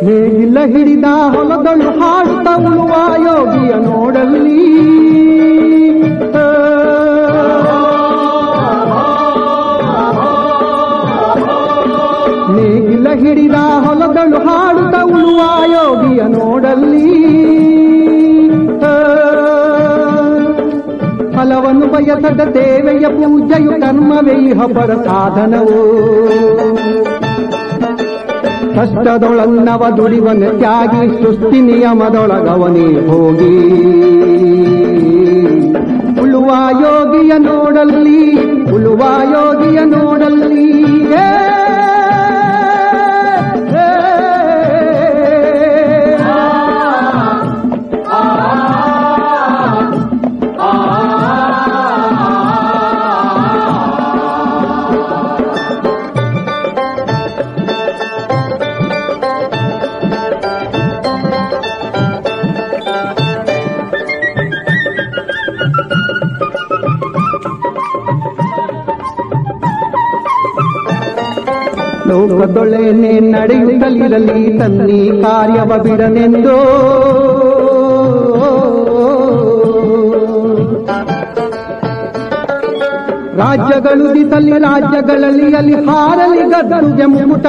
ಹೇಗಿಲ್ಲ ಹಿಡಿದ ಹೊಲದಳು ಹಾಡುತ್ತ ಉಳುವ ಯೋಗಿಯ ನೋಡಲ್ಲಿ. ನೇಗಿಲ್ಲ ಹಿಡಿದ ಹೊಲದಳು ಹಾಡುತ್ತ ಉಳುವ ಯೋಗಿಯ ನೋಡಲ್ಲಿ. ಫಲವನ್ನು ಬಯಸದ ದೇವೆಯ ಪೂಜೆಯು ಕರ್ಮವೇ, ಇಹ ಪರ ಸಾಧನವು. ಕಷ್ಟದೊಳನ್ನವ ದುಡಿವನ ತ್ಯಾಗಿ ಸೃಷ್ಟಿ ನಿಯಮದೊಳಗವನೇ ಹೋಗಿ. ಉಳುವ ಯೋಗಿಯ ನೋಡಲ್ಲಿ ಉಳುವ ಯೋಗಿಯ ನೋಡಲ್ಲಿ ಲೋಕದೊಳೆನೆ ನಡೆಯುತ್ತಲಿರಲಿ ತನ್ನಿ ಕಾರ್ಯವ ಬಿಡನೆಂದೋ. ರಾಜ್ಯಗಳು ದಿಸಲಿ ರಾಜ್ಯಗಳಲ್ಲಿ ಅಲ್ಲಿ ಹಾರಲಿ ಗದ್ದುಗೆ ಮುಕುಟ